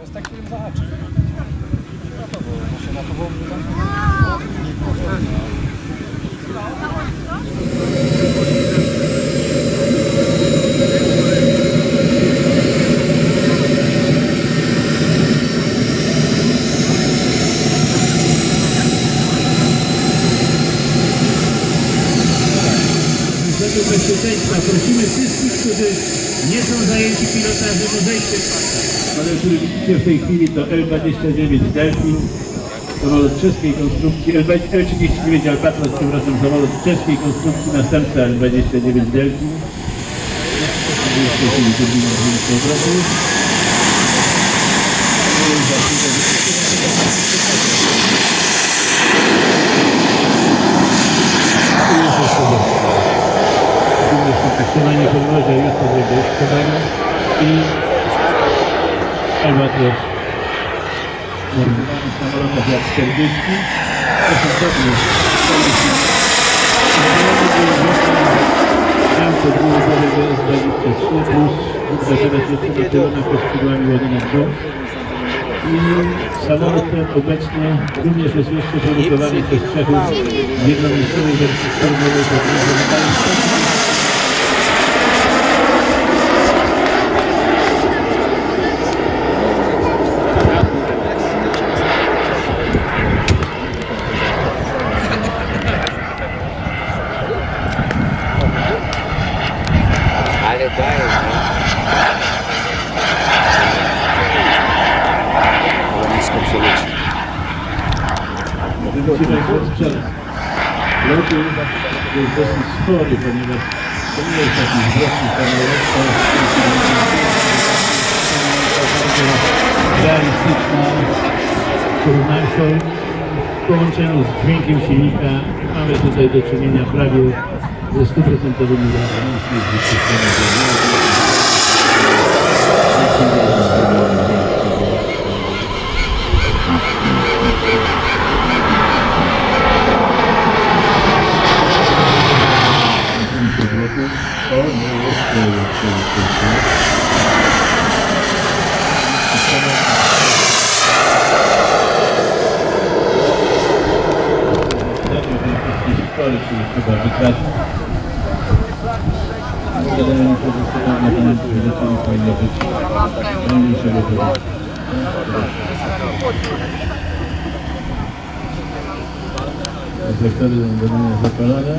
To jest tak, którym zahaczy. No to było, to się na to było... bezpieczeństwa prosimy wszystkich, którzy nie są zajęci pilotażem o zejście z pasa. Model, który widzicie w tej chwili to L-29 Delfin, samolot czeskiej konstrukcji, L-39 Albatros, przepraszam, samolot czeskiej konstrukcji, następca L-29 Delfin. W tej chwili turbina dwudziestego obrotu. również utrzymanie użytkowania i normowany w samolotach jak 40 to są pewnie Ramce dwulitrowej BS-23 plus wydarzenia tylone pod skrzydłami ładunek i samolot ten obecnie również jest jeszcze produkowany przez Czechów w jednomiejscowej wersji formułowej pod W połączeniu z dźwiękiem silnika mamy tutaj do czynienia prawie ze stuprocentowymi razami. Nie jest Szkoły, czyli chyba wytracił. Wydaje mi się, że cudowne pamięci, że to nie powinno być najmniejszego problemu. Reflektory będą zapalane.